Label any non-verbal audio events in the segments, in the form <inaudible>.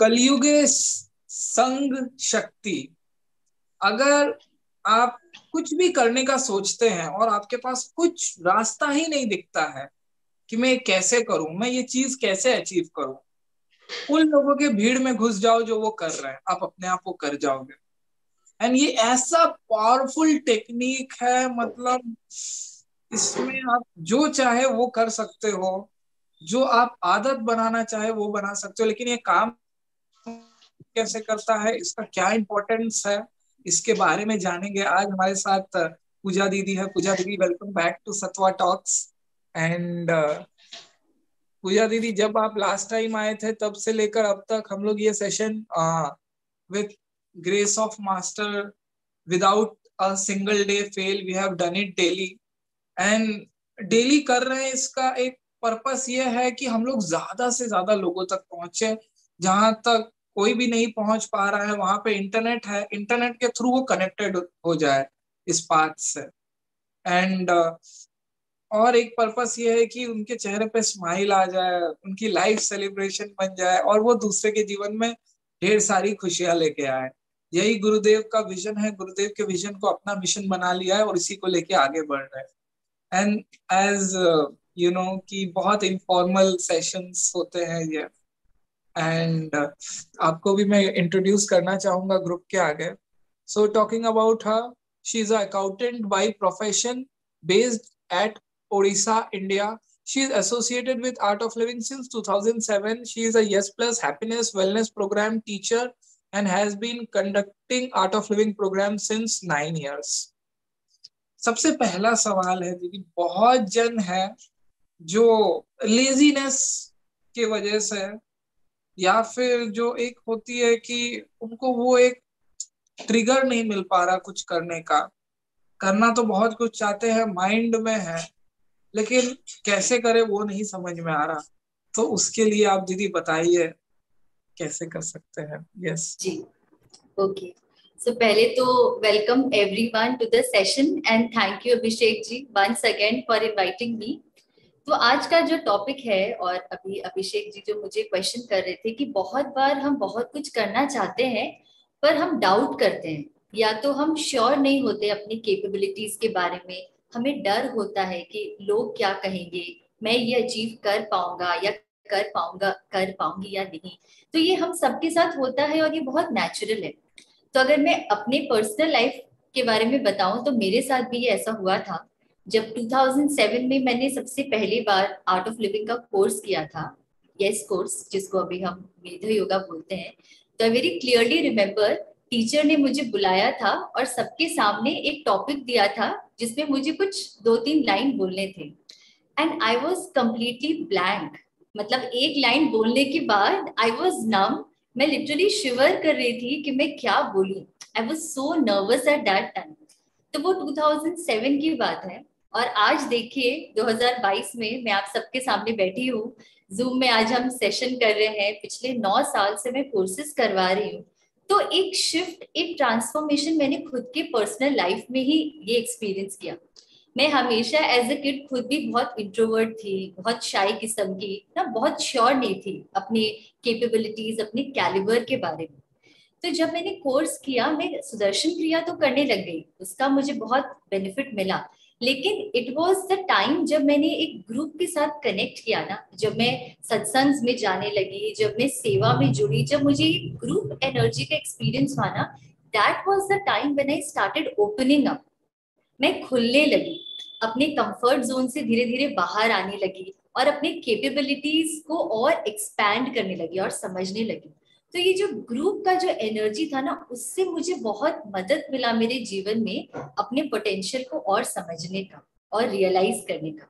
कलयुगे संग शक्ति। अगर आप कुछ भी करने का सोचते हैं और आपके पास कुछ रास्ता ही नहीं दिखता है कि मैं कैसे करूँ, मैं ये चीज़ कैसे अचीव करूँ, उन लोगों के भीड़ में घुस जाओ जो वो कर रहे हैं। आप अपने आप को कर जाओगे। एंड ये ऐसा पावरफुल टेक्निक है मतलब इसमें आप जो चाहे वो कर सकते हो, जो आप आदत बनाना चाहे वो बना सकते हो, लेकिन ये काम कैसे करता है, इसका क्या इंपॉर्टेंस है, इसके बारे में जानेंगे। आज हमारे साथ पूजा दीदी है। पूजा दीदी welcome back to Sattva talks and Pooja दीदी, जब आप लास्ट टाइम आए थे, तब से लेकर अब तक हम लोग ये session with grace of master without a single day fail we have done it daily and daily कर रहे हैं, इसका एक पर्पस ये है कि हम लोग ज़्यादा से ज़्यादा लोगों तक पहुँचे, जहाँ तक कोई भी नहीं पहुँच पा रहा है वहाँ पे इंटरनेट है इंटरनेट के थ्रू वो कनेक्टेड हो जाए इस पाथ से। एंड uh, और एक पर्पस ये है कि उनके चेहरे पे स्माइल आ जाए उनकी लाइफ सेलिब्रेशन बन जाए और वो दूसरे के जीवन में ढेर सारी खुशियाँ लेके आए। यही गुरुदेव का विजन है गुरुदेव के विजन को अपना मिशन बना लिया है और इसी को लेके आगे बढ़ रहे हैं। एंड एज यू नो कि बहुत इनफॉर्मल सेशंस होते हैं ये। एंड आपको भी मैं इंट्रोड्यूस करना चाहूँगा ग्रुप के आगे. So talking about her she is accountant by profession based at Odisha India she is associated with art of living since 2007 she is a yes plus happiness wellness programme teacher and has been conducting art of living program since 9 years. sabse pehla sawal hai dekhi bahut jan hai jo laziness ki wajah se या फिर जो एक होती है कि उनको वो एक ट्रिगर नहीं मिल पा रहा कुछ करने का। करना तो बहुत कुछ चाहते हैं माइंड में है, लेकिन कैसे करे वो नहीं समझ में आ रहा। तो उसके लिए आप दीदी बताइए, कैसे कर सकते हैं? यस जी। ओके सो पहले तो welcome everyone to the session and thank you Abhishek ji once again for inviting me तो आज का जो टॉपिक है और अभी अभिषेक जी जो मुझे क्वेश्चन कर रहे थे कि बहुत बार हम बहुत कुछ करना चाहते हैं, पर हम डाउट करते हैं। या तो हम श्योर नहीं होते अपनी कैपेबिलिटीज के बारे में। हमें डर होता है कि लोग क्या कहेंगे, मैं ये अचीव कर पाऊँगा या कर पाऊँगा, कर पाऊँगी या नहीं। तो ये हम सबके साथ होता है और ये बहुत नेचुरल है। तो अगर मैं अपने पर्सनल लाइफ के बारे में बताऊँ तो मेरे साथ भी ये ऐसा हुआ था। जब 2007 में मैंने सबसे पहली बार आर्ट ऑफ़ लिविंग का कोर्स किया था यस कोर्स जिसको अभी हम मेध योगा बोलते हैं तो I very clearly remember teacher ने मुझे बुलाया था और सबके सामने एक टॉपिक दिया था, जिसमें मुझे कुछ दो तीन लाइन बोलने थे। And I was completely blank मतलब एक लाइन बोलने के बाद आई वॉज़ नम मैं लिटरली शिवर कर रही थी कि मैं क्या बोलूँ। I was so nervous at that time तो वो 2007 की बात है। और आज देखिए 2022 में मैं आप सबके सामने बैठी हूँ। जूम में आज हम सेशन कर रहे हैं। पिछले नौ साल से मैं कोर्सेज करवा रही हूँ। तो एक शिफ्ट एक ट्रांसफॉर्मेशन मैंने खुद के पर्सनल लाइफ में ही ये एक्सपीरियंस किया। मैं हमेशा एज अ किड खुद भी बहुत इंट्रोवर्ट थी, बहुत शाई किस्म की, ना बहुत श्योर नहीं थी अपने कैपेबिलिटीज अपने कैलिबर के बारे में। तो जब मैंने कोर्स किया, मैं सुदर्शन क्रिया तो करने लग गई। उसका मुझे बहुत बेनिफिट मिला। लेकिन इट वॉज़ द टाइम जब मैंने एक ग्रुप के साथ कनेक्ट किया ना, जब मैं सत्संग में जाने लगी, जब मैं सेवा में जुड़ी, जब मुझे ग्रुप एनर्जी का एक्सपीरियंस हुआ ना that was the time when I started opening up मैं खुलने लगी, अपने कंफर्ट जोन से धीरे धीरे बाहर आने लगी और अपने कैपेबिलिटीज को और एक्सपैंड करने लगी और समझने लगी। तो ये जो ग्रुप का जो एनर्जी था ना, उससे मुझे बहुत मदद मिला मेरे जीवन में अपने पोटेंशियल को और समझने का और रियलाइज़ करने का।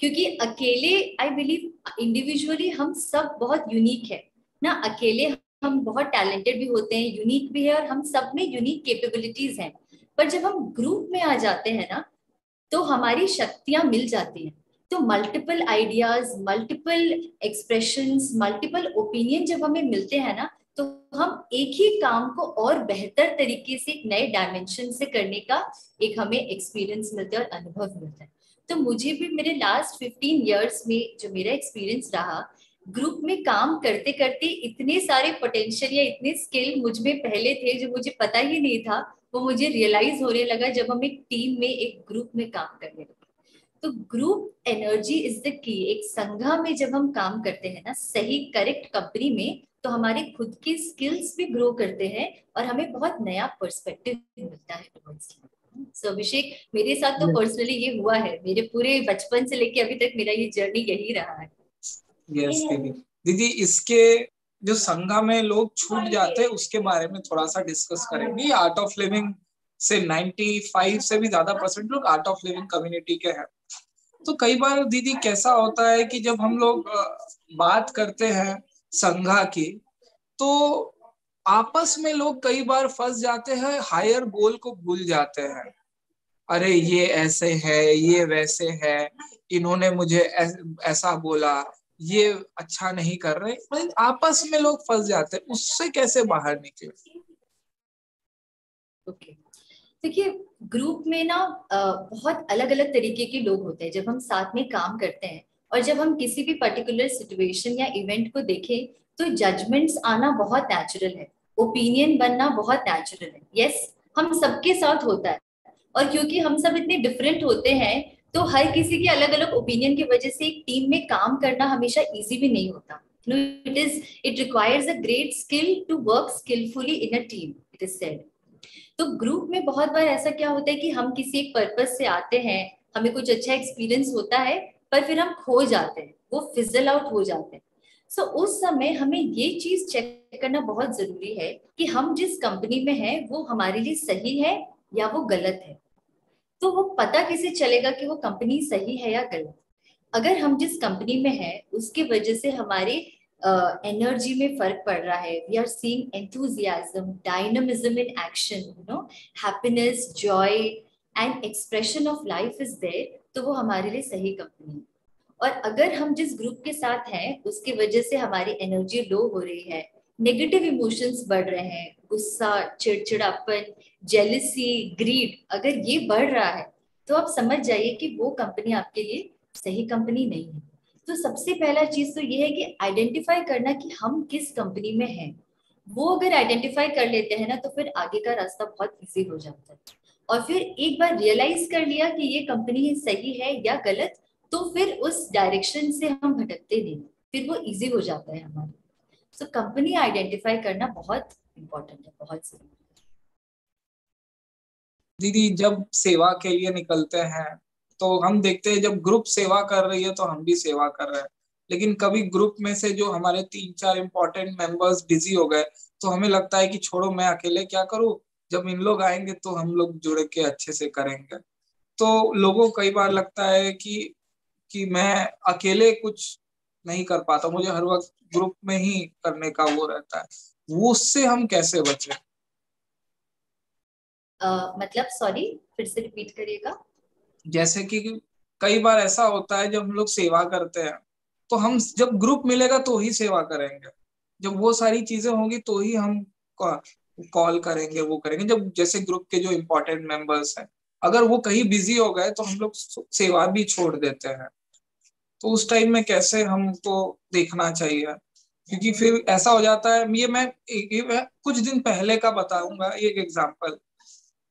क्योंकि अकेले आई बिलीव इंडिविजुअली हम सब बहुत यूनिक है। ना, अकेले हम बहुत टैलेंटेड भी होते हैं यूनिक भी है और हम सब में यूनिक कैपेबिलिटीज हैं। पर जब हम ग्रुप में आ जाते हैं ना तो हमारी शक्तियाँ मिल जाती हैं। तो multiple ideas multiple expression multiple opinion जब हमें मिलते हैं ना तो हम एक ही काम को और बेहतर तरीके से एक नए डायमेंशन से करने का एक हमें एक्सपीरियंस मिलता है और अनुभव मिलता है। तो मुझे भी मेरे लास्ट फिफ्टीन ईयर्स में जो मेरा एक्सपीरियंस रहा ग्रुप में काम करते करते इतने सारे पोटेंशियल या इतने स्किल मुझमें पहले थे जो मुझे पता ही नहीं था, वो मुझे रियलाइज़ होने लगा जब हम एक टीम में, एक ग्रुप में काम करने लगे। तो group energy is the key एक संघा में जब हम काम करते हैं ना सही करेक्ट कंपनी में तो हमारे खुद के स्किल्स भी ग्रो करते हैं और हमें बहुत नया पर्सपेक्टिव मिलता है सो अभिषेक मेरे साथ तो पर्सनली ये हुआ है। मेरे पूरे बचपन से लेके अभी तक मेरा ये जर्नी यही रहा है। यस दीदी दीदी इसके जो संघा में लोग छूट जाते हैं उसके बारे में थोड़ा सा डिस्कस करेंगे। आर्ट ऑफ़ लिविंग से 95 से भी ज़्यादा परसेंट लोग आर्ट ऑफ़ लिविंग कम्युनिटी के हैं। तो कई बार दीदी कैसा होता है कि जब हम लोग बात करते हैं संघा की तो आपस में लोग कई बार फंस जाते हैं हायर गोल को भूल जाते हैं। अरे, ये ऐसे है, ये वैसे है, इन्होंने मुझे ऐसा बोला, ये अच्छा नहीं कर रहे। मतलब आपस में लोग फंस जाते हैं, उससे कैसे बाहर निकले? ओके देखिए ग्रुप में ना बहुत अलग अलग तरीके के लोग होते हैं। जब हम साथ में काम करते हैं और जब हम किसी भी पर्टिकुलर सिचुएशन या इवेंट को देखें तो जजमेंट्स आना बहुत नेचुरल है। ओपिनियन बनना बहुत नेचुरल है। यस yes, हम सबके साथ होता है। और क्योंकि हम सब इतने डिफरेंट होते हैं तो हर किसी के अलग अलग ओपिनियन की वजह से एक टीम में काम करना हमेशा इजी भी नहीं होता। It is it requires a great skill to work skillfully in a team it is said तो ग्रुप में बहुत बार ऐसा क्या होता है कि हम किसी एक पर्पज से आते हैं हमें कुछ अच्छा एक्सपीरियंस होता है पर फिर हम खो जाते हैं वो फिजल आउट हो जाते हैं। सो so, उस समय हमें ये चीज़ चेक करना बहुत ज़रूरी है कि हम जिस कंपनी में हैं वो हमारे लिए सही है या वो गलत है। तो वो पता कैसे चलेगा कि वो कंपनी सही है या गलत? अगर हम जिस कंपनी में है उसके वजह से हमारे एनर्जी uh, में फ़र्क पड़ रहा है। We are seeing enthusiasm dynamism in action you know happiness joy and expression of life is there तो वो हमारे लिए सही कंपनी है। और अगर हम जिस ग्रुप के साथ हैं उसकी वजह से हमारी एनर्जी लो हो रही है नेगेटिव इमोशंस बढ़ रहे हैं गुस्सा चिड़चिड़ापन जेलिसी ग्रीड अगर ये बढ़ रहा है तो आप समझ जाइए कि वो कंपनी आपके लिए सही कंपनी नहीं है। तो सबसे पहला चीज़ तो ये है कि आइडेंटिफाई करना कि हम किस कंपनी में हैं। वो अगर आइडेंटिफाई कर लेते हैं ना तो फिर आगे का रास्ता बहुत इजी हो जाता है। और फिर एक बार रियलाइज़ कर लिया कि ये कंपनी सही है या गलत तो फिर उस डायरेक्शन से हम भटकते नहीं। फिर वो इजी हो जाता है हमारे सो कंपनी आइडेंटिफाई करना बहुत इंपॉर्टेंट है, बहुत ज़रूरी दीदी, जब सेवा के लिए निकलते हैं तो हम देखते हैं जब ग्रुप सेवा कर रही है तो हम भी सेवा कर रहे हैं। लेकिन कभी ग्रुप में से जो हमारे तीन चार इम्पोर्टेंट मेंबर्स बिज़ी हो गए तो हमें लगता है कि छोड़ो मैं अकेले क्या करूँ? जब इन लोग आएँगे तो हम लोग जुड़ के अच्छे से करेंगे। तो लोगों कई बार लगता है कि कि मैं अकेले कुछ नहीं कर पाता मुझे हर वक्त ग्रुप में ही करने का वो रहता है। वो उससे हम कैसे बचे? uh, मतलब सॉरी फिर से रिपीट करिएगा। जैसे कि कई बार ऐसा होता है जब हम लोग सेवा करते हैं तो हम जब ग्रुप मिलेगा तो ही सेवा करेंगे। जब वो सारी चीज़ें होंगी तो ही हम कॉल करेंगे वो करेंगे। जब जैसे ग्रुप के जो इम्पोर्टेंट मेंबर्स हैं अगर वो कहीं बिज़ी हो गए तो हम लोग सेवा भी छोड़ देते हैं। तो उस टाइम में कैसे हमको देखना चाहिए? क्योंकि फिर ऐसा हो जाता है ये मैं, ये मैं कुछ दिन पहले का बताऊँगा एक एग्जांपल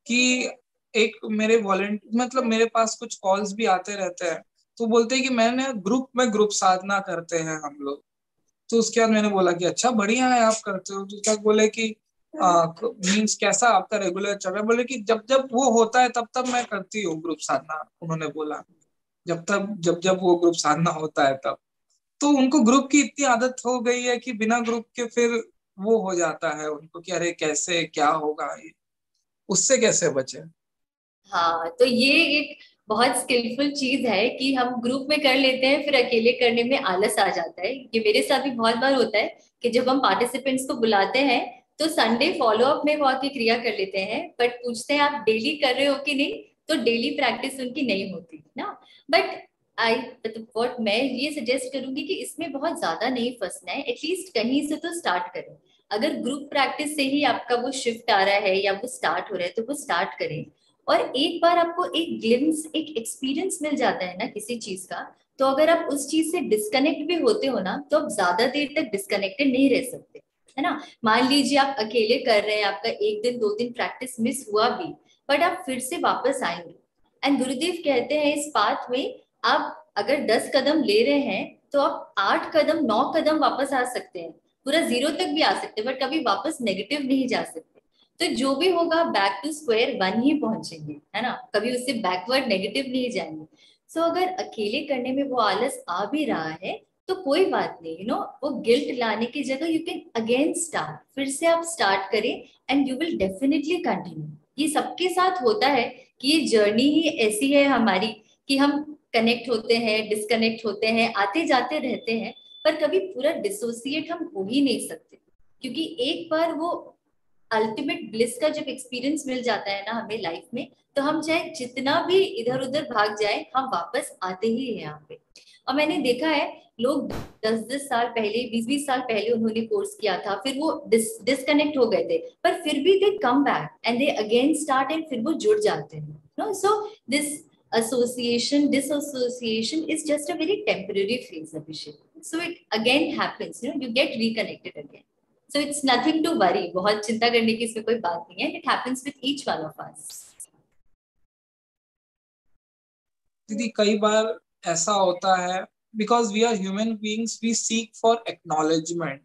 कि एक मेरे वॉलेंट मतलब मेरे पास कुछ कॉल्स भी आते रहते हैं। तो बोलते हैं कि मैंने ग्रुप में ग्रुप साधना करते हैं हम लोग। तो उसके बाद मैंने बोला कि अच्छा बढ़िया है, आप करते हो। तो क्या बोले कि मीन्स कैसा आपका रेगुलर चल रहा है? बोले कि जब जब वो होता है, तब तब मैं करती हूँ ग्रुप साधना, उन्होंने बोला। जब तक जब जब वो ग्रुप साधना होता है, तब। तो उनको ग्रुप की इतनी आदत हो गई है कि बिना ग्रुप के फिर वो हो जाता है उनको कि अरे, कैसे, क्या होगा ये? उससे कैसे बचे? हाँ तो ये एक बहुत स्किलफुल चीज़ है कि हम ग्रुप में कर लेते हैं, फिर अकेले करने में आलस आ जाता है। ये मेरे साथ भी बहुत बार होता है कि जब हम पार्टिसिपेंट्स को बुलाते हैं तो संडे फॉलो अप में वो आके क्रिया कर लेते हैं बट पूछते हैं, आप डेली कर रहे हो कि नहीं? तो डेली प्रैक्टिस उनकी नहीं होती ना? बट आई वॉट मैं ये सजेस्ट करूँगी कि इसमें बहुत ज़्यादा नहीं फंसना है एटलीस्ट कहीं से तो स्टार्ट करें। अगर ग्रुप प्रैक्टिस से ही आपका वो शिफ्ट आ रहा है या वो स्टार्ट हो रहा है तो वो स्टार्ट करें। और एक बार आपको एक ग्लिम्स एक एक्सपीरियंस मिल जाता है ना किसी चीज़ का तो अगर आप उस चीज़ से डिस्कनेक्ट भी होते हो ना तो आप ज़्यादा देर तक डिस्कनेक्टेड नहीं रह सकते, है ना? मान लीजिए आप अकेले कर रहे हैं, आपका एक दिन, दो दिन प्रैक्टिस मिस हुआ भी बट आप फिर से वापस आएँगे। एंड गुरुदेव कहते हैं इस पाथ में, आप अगर दस कदम ले रहे हैं तो आप आठ कदम, नौ कदम वापस आ सकते हैं। पूरा ज़ीरो तक भी आ सकते हैं बट कभी वापस नेगेटिव नहीं जा सकते। तो जो भी होगा बैक टू स्क्वायर वन ही पहुँचेंगे है ना? कभी उससे बैकवर्ड नेगेटिव नहीं जाएँगे। सो so, अगर अकेले करने में वो आलस आ भी रहा है तो कोई बात नहीं यू नो वो गिल्ट लाने की जगह यू कैन अगेन स्टार्ट फिर से आप स्टार्ट करें and you will definitely continue ये सबके साथ होता है कि ये जर्नी ही ऐसी है हमारी कि हम कनेक्ट होते हैं डिसकनेक्ट होते हैं आते जाते रहते हैं पर कभी पूरा डिसोसिएट हम हो ही नहीं सकते। क्योंकि एक बार वो अल्टीमेट ब्लिस का जब एक्सपीरियंस मिल जाता है ना हमें लाइफ में तो हम चाहे जितना भी इधर उधर भाग जाए, हम वापस आते ही हैं यहाँ पे। और मैंने देखा है, लोग दस दस साल पहले बीस बीस साल पहले उन्होंने कोर्स किया था, फिर वो डिस्कनेक्ट हो गए थे, पर फिर भी they come back and they again start and फिर वो जुड़ जाते हैं no so this association, disassociation is just a very temporary phase, abhishek. So, it again happens, you know? You get reconnected again. So it's nothing to worry. बहुत चिंता करने की इसमें कोई बात नहीं है. It happens with each one of us. दीदी, कई बार ऐसा होता है because we are human beings we seek for acknowledgement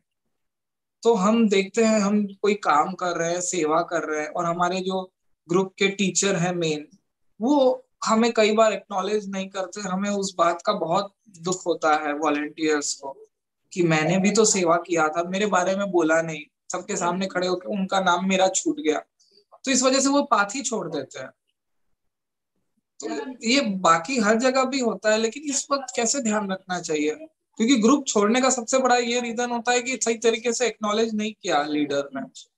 तो हम देखते हैं, हम कोई काम कर रहे हैं, सेवा कर रहे हैं, और हमारे जो ग्रुप के टीचर हैं मेन वो हमें कई बार एक्नोलेज नहीं करते, हमें उस बात का बहुत दुख होता है वॉलेंटियर्स को। कि मैंने भी तो सेवा किया था मेरे बारे में बोला नहीं। सबके सामने खड़े होकर उनका नाम मेरा छूट गया। तो इस वजह से वो पाथ छोड़ देते हैं। तो ये बाकी हर जगह भी होता है लेकिन इस वक्त कैसे ध्यान रखना चाहिए? क्योंकि ग्रुप छोड़ने का सबसे बड़ा ये रीजन होता है कि सही तरीके से एक्नॉलेज नहीं किया लीडर ने।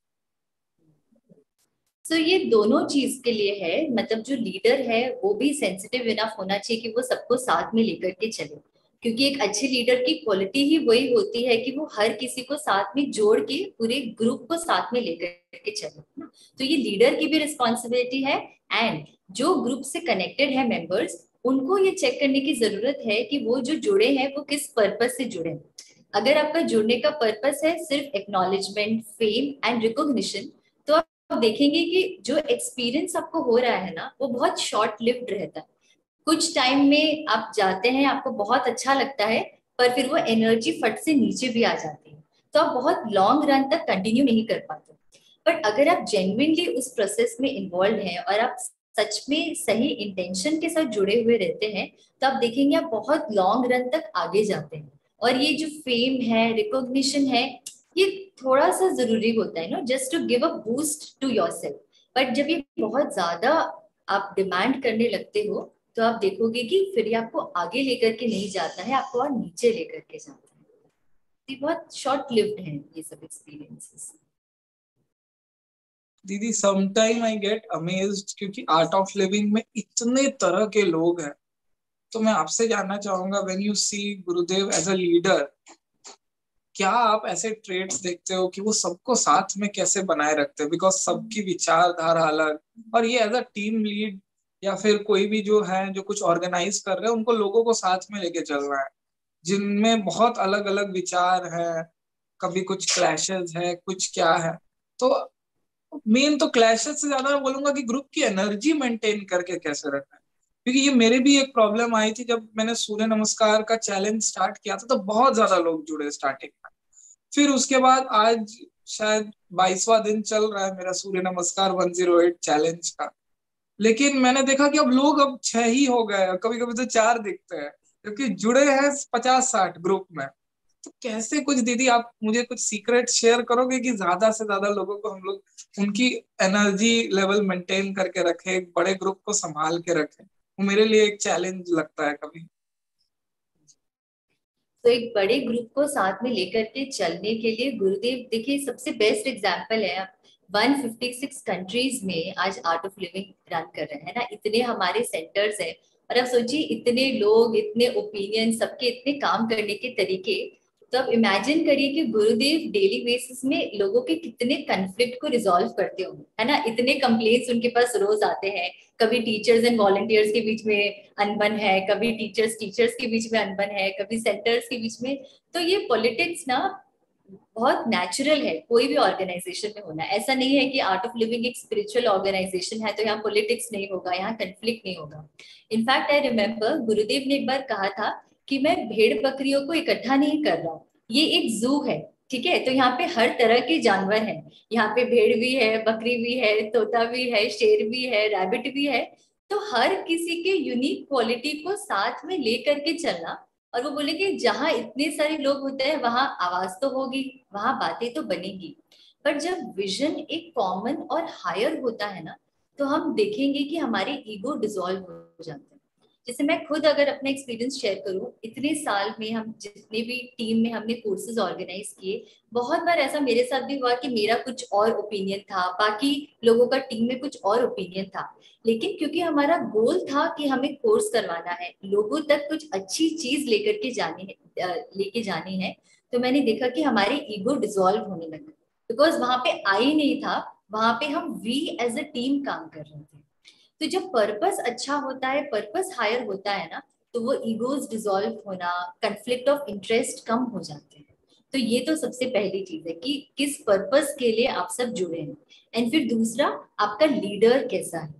So, ये दोनों चीज़ के लिए है मतलब जो लीडर है वो भी सेंसिटिव इनफ होना चाहिए कि वो सबको साथ में लेकर के चले। क्योंकि एक अच्छे लीडर की क्वालिटी ही वही होती है कि वो हर किसी को साथ में जोड़ के पूरे ग्रुप को साथ में लेकर के चले तो ये लीडर की भी रिस्पॉन्सिबिलिटी है एंड जो ग्रुप से कनेक्टेड है मेंबर्स उनको ये चेक करने की ज़रूरत है कि वो जो जुड़े हैं, वो किस पर्पज से जुड़े हैं। अगर आपका जुड़ने का पर्पस है सिर्फ़ एक्नोलेजमेंट फेम एंड रिकॉग्निशन तो आप देखेंगे कि जो एक्सपीरियंस आपको हो रहा है ना, वो बहुत शॉर्ट लिव्ड रहता है। कुछ टाइम में आप जाते हैं, आपको बहुत अच्छा लगता है, पर फिर वो एनर्जी फट से नीचे भी आ जाती है। तो आप बहुत लॉन्ग रन तक कंटिन्यू नहीं कर पाते। बट अगर आप जेन्यनली उस प्रोसेस में इन्वॉल्व हैं और आप सच में सही इंटेंशन के साथ जुड़े हुए रहते हैं तो आप देखेंगे आप बहुत लॉन्ग रन तक आगे जाते हैं। और ये जो फेम है रिकॉग्निशन है, ये थोड़ा सा ज़रूरी होता है no just to give a boost to your self but जब ये बहुत ज़्यादा आप डिमांड करने लगते हो तो आप देखोगे कि फिर ये आपको आगे लेकर के नहीं जाता है, आपको और नीचे लेकर के जाता है। ये बहुत शॉर्ट लिव्ड है ये सब एक्सपीरियंसेस दीदी समटाइम आई गेट अमेज्ड क्योंकि आर्ट ऑफ़ लिविंग में इतने तरह के लोग हैं। तो मैं आपसे जानना चाहूँगा when you see Gurudev as a leader क्या आप ऐसे ट्रेड्स देखते हो कि वो सबको साथ में कैसे बनाए रखते हैं? बिकॉज़ सबकी विचारधारा अलग। और ये एज अ टीम लीड या फिर कोई भी जो है, जो कुछ ऑर्गेनाइज कर रहे हैं, उनको लोगों को साथ में लेके चल रहा है। जिनमें बहुत अलग अलग विचार है, कभी कुछ क्लैशेस है, कुछ क्या है। तो मेन तो क्लैशेस से ज़्यादा मैं बोलूँगा कि ग्रुप की एनर्जी मेंटेन करके कैसे रखना है। क्योंकि ये मेरे भी एक प्रॉब्लम आई थी, जब मैंने सूर्य नमस्कार का चैलेंज स्टार्ट किया था तो बहुत ज़्यादा लोग जुड़े स्टार्टिंग में। फिर उसके बाद आज शायद बाईसवा दिन चल रहा है मेरा सूर्य नमस्कार 108 चैलेंज का। लेकिन मैंने देखा कि अब लोग अब छह ही हो गए कभी कभी तो चार दिखते हैं क्योंकि जुड़े हैं पचास साठ ग्रुप में। तो कैसे कुछ दीदी आप मुझे कुछ सीक्रेट शेयर करोगे कि ज़्यादा से ज़्यादा लोगों को हम लोग उनकी एनर्जी लेवल मेंटेन करके रखे एक बड़े ग्रुप को संभाल के रखे? वो मेरे लिए एक चैलेंज लगता है कभी। तो एक बड़े ग्रुप को साथ में लेकर के चलने के लिए गुरुदेव, देखिए सबसे बेस्ट एग्ज़ाम्पल है 156 कंट्रीज़ में आज आर्ट ऑफ़ लिविंग रन कर रहे हैं ना? इतने हमारे सेंटर्स हैं। और अब सोचिए, इतने लोग, इतने ओपिनियन सबके इतने काम करने के तरीके। तो अब इमेजिन करिए कि गुरुदेव डेली बेसिस में लोगों के कितने कन्फ्लिक्ट को रिजॉल्व करते होंगे। है ना? इतने कंप्लेंट्स उनके पास रोज आते हैं। कभी टीचर्स एंड वॉलंटियर्स के बीच में अनबन है, कभी टीचर्स टीचर्स के बीच में अनबन है, कभी सेंटर्स के बीच में। तो ये पॉलिटिक्स ना बहुत नेचुरल है, कोई भी ऑर्गेनाइजेशन में होना। ऐसा नहीं है कि आर्ट ऑफ़ लिविंग एक स्पिरिचुअल ऑर्गेनाइजेशन है तो यहाँ पॉलिटिक्स नहीं होगा, यहाँ कंफ्लिक्ट नहीं होगा। इनफैक्ट आई रिमेम्बर गुरुदेव ने एक बार कहा था कि मैं भेड़ बकरियों को इकट्ठा नहीं कर रहा हूँ। ये एक जू है, ठीक है? तो यहाँ पे हर तरह के जानवर हैं। यहाँ पे भेड़ भी है, बकरी भी है, तोता भी है, शेर भी है रैबिट भी है। तो हर किसी के यूनिक क्वालिटी को साथ में लेकर के चलना और वो बोले कि जहाँ इतने सारे लोग होते हैं, वहाँ आवाज़ तो होगी, वहाँ बातें तो बनेगी। पर जब विजन एक कॉमन और हायर होता है ना तो हम देखेंगे कि हमारे ईगो डिजोल्व हो जाते जैसे मैं खुद अगर अपना एक्सपीरियंस शेयर करूँ, इतने साल में हम जितने भी टीम में हमने कोर्सेज ऑर्गेनाइज किए, बहुत बार ऐसा मेरे साथ भी हुआ कि मेरा कुछ और ओपिनियन था, बाकी लोगों का टीम में कुछ और ओपिनियन था। लेकिन क्योंकि हमारा गोल था कि हमें कोर्स करवाना है, लोगों तक कुछ अच्छी चीज़ लेकर के जानी लेके जानी है तो मैंने देखा कि हमारे ईगो डिजोल्व होने लगे। बिकॉज़ वहाँ पे आई नहीं था, वहाँ पे हम वी एज अ टीम काम कर रहे थे। तो जब पर्पस अच्छा होता है पर्पस हायर होता है ना तो वो ईगोज डिजोल्व होना कंफ्लिक्ट ऑफ़ इंटरेस्ट कम हो जाते हैं। तो ये तो सबसे पहली चीज़ है कि किस पर्पस के लिए आप सब जुड़े हैं। एंड फिर दूसरा, आपका लीडर कैसा है?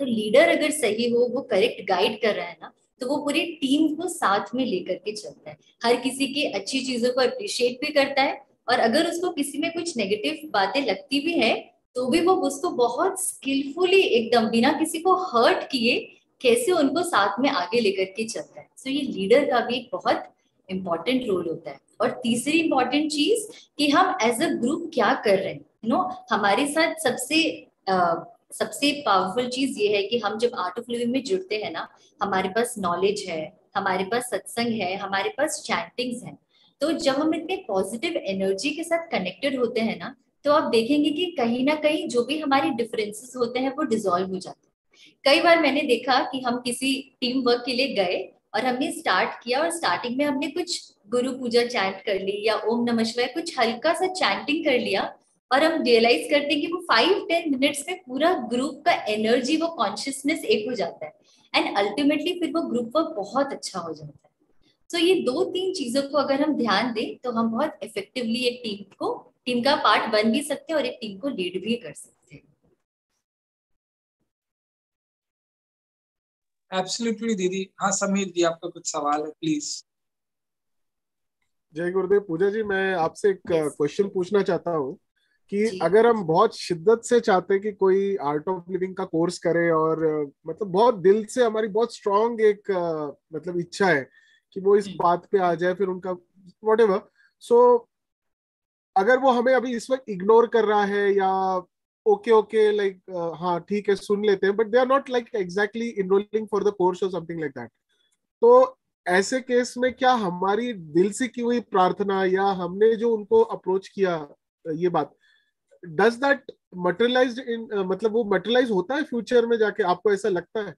तो लीडर अगर सही हो, वो करेक्ट गाइड कर रहा है ना तो वो पूरी टीम को साथ में लेकर के चलता है। हर किसी की अच्छी चीज़ों को अप्रिशिएट भी करता है और अगर उसको किसी में कुछ नेगेटिव बातें लगती भी है तो भी वो उसको बहुत स्किलफुली एकदम बिना किसी को हर्ट किए कैसे उनको साथ में आगे लेकर के चलता है। सो so, ये लीडर का भी एक बहुत इंपॉर्टेंट रोल होता है। और तीसरी इंपॉर्टेंट चीज़ कि हम एज अ ग्रुप क्या कर रहे हैं। यू नो हमारे साथ सबसे आ, सबसे पावरफुल चीज़ ये है कि हम जब आर्ट ऑफ़ लिविंग में जुड़ते हैं ना हमारे पास नॉलेज है हमारे पास सत्संग है हमारे पास चैंटिंग्स हैं। तो जब हम इतने पॉजिटिव एनर्जी के साथ कनेक्टेड होते हैं ना तो आप देखेंगे कि कहीं ना कहीं जो भी हमारे डिफरेंसेस होते हैं वो डिजोल्व हो जाते हैं। कई बार मैंने देखा कि हम किसी टीम वर्क के लिए गए और हमने स्टार्ट किया और स्टार्टिंग में हमने कुछ गुरु पूजा चैंट कर ली या ओम नमः शिवाय कुछ हल्का सा चैंटिंग कर लिया और हम रियलाइज़ करते हैं कि वो फाइव टेन मिनट्स में पूरा ग्रुप का एनर्जी वो कॉन्शियसनेस एक हो जाता है। एंड अल्टीमेटली फिर वो ग्रुप वर्क बहुत अच्छा हो जाता है। तो so, ये दो तीन चीज़ों को अगर हम ध्यान दें तो हम बहुत इफेक्टिवली एक टीम को टीम का पार्ट बन भी सकते हैं और एक टीम को लीड भी कर सकते हैं। एब्सोल्युटली दीदी। हाँ समीर जी आपका कुछ सवाल है प्लीज़ जय गुरुदेव पूजा जी मैं आपसे एक क्वेश्चन yes. पूछना चाहता हूँ कि अगर हम बहुत शिद्दत से चाहते हैं कि कोई आर्ट ऑफ़ लिविंग का कोर्स करे और मतलब बहुत दिल से हमारी बहुत स्ट्रांग एक मतलब इच्छा है कि वो इस बात पे आ जाए फिर उनका वट एवर सो अगर वो हमें अभी इस वक्त इग्नोर कर रहा है या ओके ओके लाइक हाँ ठीक है, सुन लेते हैं but they are not like exactly enrolling for the course और समथिंग लाइक दैट तो ऐसे केस में क्या हमारी दिल से की हुई प्रार्थना या हमने जो उनको अप्रोच किया ये बात डज दैट मटेरियलाइज इन मतलब वो मटेरियलाइज होता है फ्यूचर में जाके? आपको ऐसा लगता है?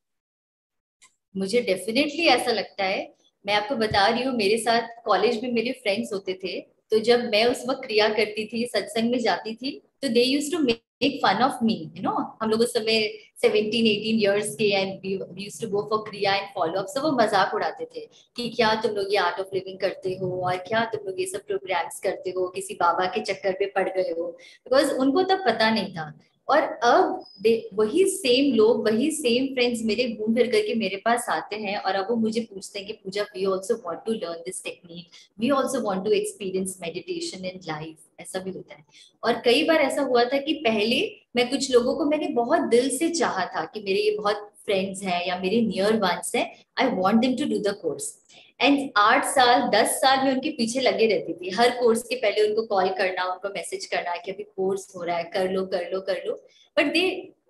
मुझे डेफिनेटली ऐसा लगता है। मैं आपको बता रही हूँ, मेरे साथ कॉलेज में मेरे फ्रेंड्स होते थे। तो जब मैं उस वक्त क्रिया करती थी, सत्संग में जाती थी तो they use to make fun of me you know हम लोग उस समय सेवनटीन एटीन ईयर्स के and use to go for kriya and follow up सब वो मज़ाक उड़ाते थे कि क्या तुम लोग ये आर्ट ऑफ़ लिविंग करते हो और क्या तुम लोग ये सब प्रोग्राम्स करते हो, किसी बाबा के चक्कर पे पड़ गए हो। बिकॉज़ उनको तब पता नहीं था और अब वही सेम लोग, वही सेम फ्रेंड्स मेरे घूम फिर करके मेरे पास आते हैं और अब वो मुझे पूछते हैं कि, Puja we also want to learn this technique we also want to experience meditation in life ऐसा भी होता है। और कई बार ऐसा हुआ था कि पहले मैं कुछ लोगों को, मैंने बहुत दिल से चाहा था कि मेरे ये बहुत फ्रेंड्स हैं या मेरे नियर वंस हैं I want them to do the course and आठ साल, दस साल में उनके पीछे लगे रहती थी। हर कोर्स के पहले उनको कॉल करना, उनको मैसेज करना कि अभी कोर्स हो रहा है, कर लो कर लो कर लो। But they